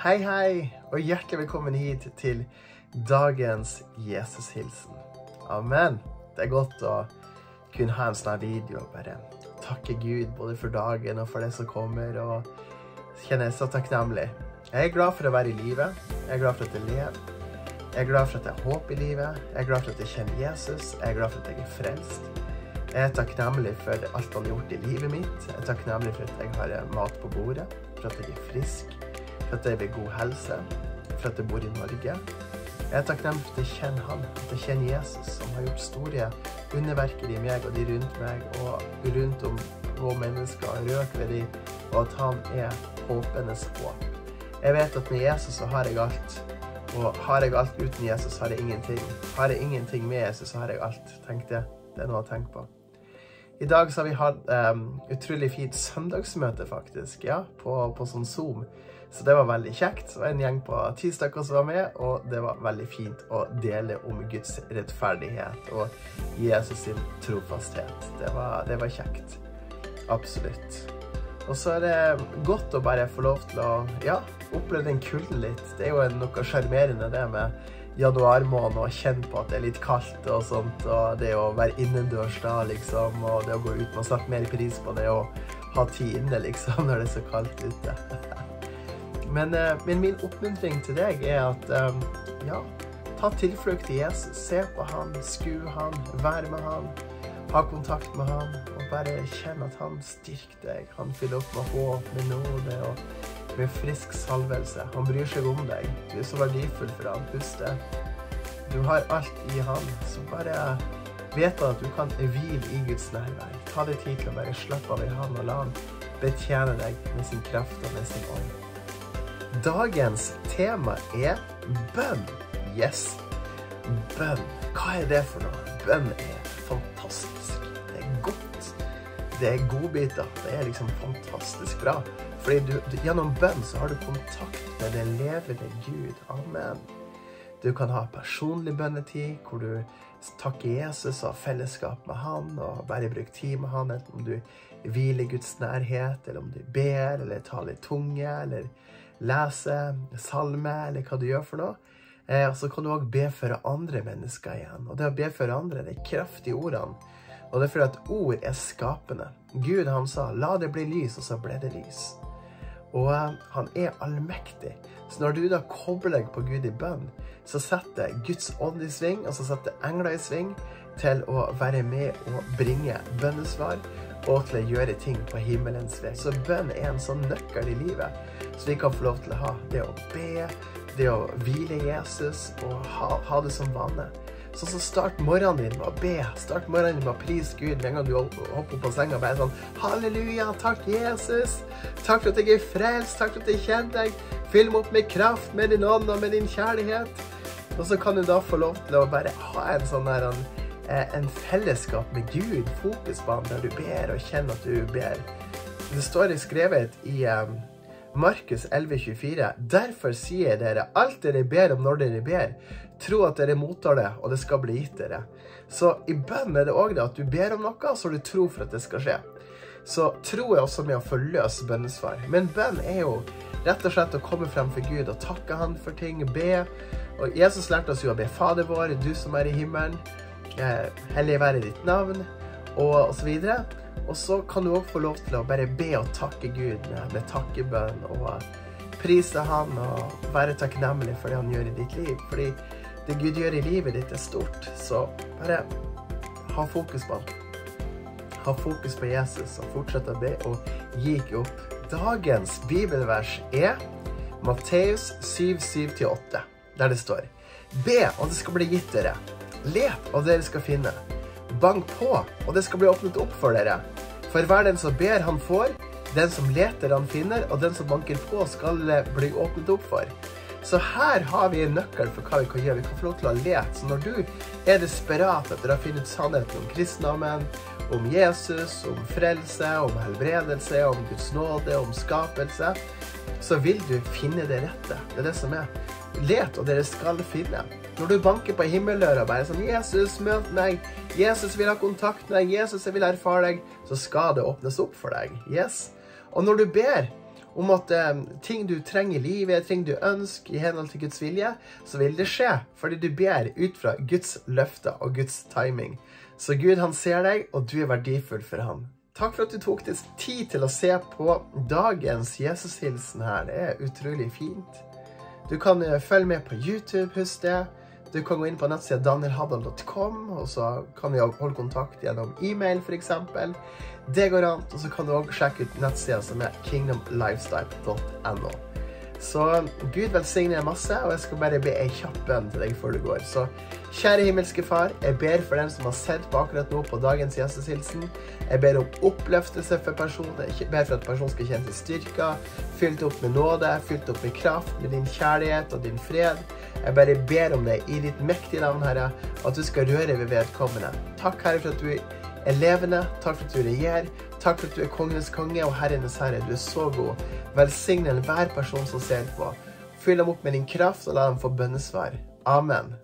Hei, hei, og hjertelig velkommen hit til dagens Jesushilsen. Amen. Det er godt å kunne ha en sånn video og bare takke Gud både for dagen og for det som kommer, og kjenne så takknemlig. Jeg er glad for å være i live. Jeg er glad for at jeg lever. Jeg er glad for at jeg har håp i livet. Jeg er glad for at jeg kjenner Jesus. Jeg er glad for at jeg er frelst. Jeg er takknemlig for alt han har gjort i livet mitt. Jeg er takknemlig for at jeg har mat på bordet, for at jeg er frisk, at jeg ved god helse, for at jeg bor i Norge. Jeg er takknemlig for at jeg kjenner han, at jeg kjenner Jesus, som har gjort store underverker i meg og de rundt meg, og rundt om på mennesker, røk ved de, og at han er håpenes håp. Jeg vet at med Jesus så har jeg alt. Og har jeg alt uten Jesus, har jeg ingenting. Har jeg ingenting med Jesus, så har jeg alt. Tenk det. Det er noe å tenke på. I dag så har vi hatt um, utrolig fint søndagsmøte, faktisk, ja, på, på sånn Zoom. Så det var veldig kjekt. Det var en gjeng på ti stykker som var med, og det var veldig fint å dele om Guds rettferdighet og Jesus sin trofasthet. Det var, det var kjekt. Absolutt. Og så er det godt å bare få lov til å ja, oppleve den kulden litt. Det er jo noe sjarmerende det med januarmåned og kjenne på at det er litt kaldt og sånt. Og det å være innendørs da, liksom, og det å gå ut. Man setter mer pris på det å ha tid inne, liksom, når det er så kaldt ute. Men, eh, men min oppmuntring til deg er at eh, ja, ta tilflukt til Jesus. Se på han, skue han, være med han. Ha kontakt med han og bare kjenn at han styrker deg. Han fyller opp med håp, med nåde og med frisk salvelse. Han bryr seg om deg. Du er så verdifull for han. Husk det. Du har alt i han. Så bare vet at du kan hvile i Guds nærvær. Ta deg tid til å bare slappe av i han og la han betjene deg med sin kraft og med sin ånd. Dagens tema er bønn. Yes. Bønn. Hva er det for noe? Bønn er fantastisk. Det er godt. Det er godbiter. Det er liksom fantastisk bra. Fordi du, du, gjennom bønn så har du kontakt med den levende Gud. Amen. Du kan ha personlig bønnetid hvor du takker Jesus og har fellesskap med han og bare bruker tid med han, enten om du hviler i Guds nærhet, eller om du ber, eller taler i tunge, eller leser salme, eller hva du gjør for noe. Eh, og så kan du òg be for andre mennesker igjen. Og det å be for andre, det er kraftige ordene. Og det er fordi at ord er skapende. Gud han sa 'la det bli lys', og så ble det lys. Og eh, han er allmektig. Så når du da kobler deg på Gud i bønn, så setter Guds ånd i sving, og så setter engler i sving til å være med og bringe bønnesvar og til å gjøre ting på himmelens vei. Så bønn er en sånn nøkkel i livet, så vi kan få lov til å ha det å be, det å hvile Jesus og ha, ha det som vane. Så, så start morgenen din med å be. Start morgenen din med å prise Gud med en gang du hopper på senga. Bare sånn Halleluja, takk, Jesus. Takk for at jeg er frelst. Takk for at jeg kjenner deg. Fyll meg opp med kraft, med din ånd og med din kjærlighet. Og så kan du da få lov til å bare ha en sånn der en, en fellesskap med Gud. Fokus på ham der du ber, og kjenner at du ber. Det står skrevet i um, Markus 11,24. Derfor sier dere alt dere ber om når dere ber, tro at dere mottar det, og det skal bli gitt dere. Så i bønn er det òg det at du ber om noe, så du tro for at det skal skje. Så tro er også med å forløse bønnesvar. Men bønn er jo rett og slett å komme frem for Gud og takke Han for ting, be. Og Jesus lærte oss jo å be Fader vår, du som er i himmelen. Eh, hellig være ditt navn, og, og så videre. Og så kan du òg få lov til å bare be og takke Gud med, med takkebønn. Og prise Han og være takknemlig for det Han gjør i ditt liv. Fordi det Gud gjør i livet ditt, er stort. Så bare ha fokus på Han. Ha fokus på Jesus og fortsett å be og gi ikke opp. Dagens bibelvers er Matteus 7, 7-8, der det står Be, og det skal bli gitt dere. Let, og dere skal finne. Bank på, og det skal bli åpnet opp for dere. For hver den som ber, han får. Den som leter, han finner. Og den som banker på, skal bli åpnet opp for. Så her har vi en nøkkel for hva vi kan gjøre. Vi kan få lov til å lete. Så når du er desperat etter å finne ut sannheten om kristendommen, om Jesus, om frelse, om helbredelse, om Guds nåde, om skapelse, så vil du finne det rette. Det er det som er. Let, og dere skal finne. Når du banker på himmelsdøra bare sånn 'Jesus, møt meg. Jesus vil ha kontakt med deg. Jesus, jeg vil erfare deg.' Så skal det åpnes opp for deg. Yes. Og når du ber, om at eh, ting du trenger i livet, ting du ønsker i henhold til Guds vilje, så vil det skje. Fordi du ber ut fra Guds løfter og Guds timing. Så Gud, han ser deg, og du er verdifull for ham. Takk for at du tok deg tid til å se på dagens Jesushilsen her. Det er utrolig fint. Du kan eh, følge med på YouTube, husk det. Du kan gå inn på nettsida danielhaddal.com, og så kan vi holde kontakt gjennom e-mail f.eks. Det går an. Og så kan du òg sjekke ut nettsida som er kingdomlifestyle.no. Så Gud velsigne deg masse, og jeg skal bare be ei kjapp bønn til deg før du går. Så kjære himmelske Far, jeg ber for den som har sett på akkurat nå på dagens gjesteshilsen. Jeg ber om oppløftelse for personen. Jeg ber for at personen skal kjenne seg styrka, fylt opp med nåde, fylt opp med kraft, med din kjærlighet og din fred. Jeg bare ber om det i ditt mektige navn, Herre, at du skal røre ved vedkommende. Takk, Herre, for at du er levende. Takk for at du regjerer. Takk for at du er kongenes konge og herrenes herre. Du er så god. Velsign enhver person som ser på. Fyll dem opp med din kraft, og la dem få bønnesvar. Amen.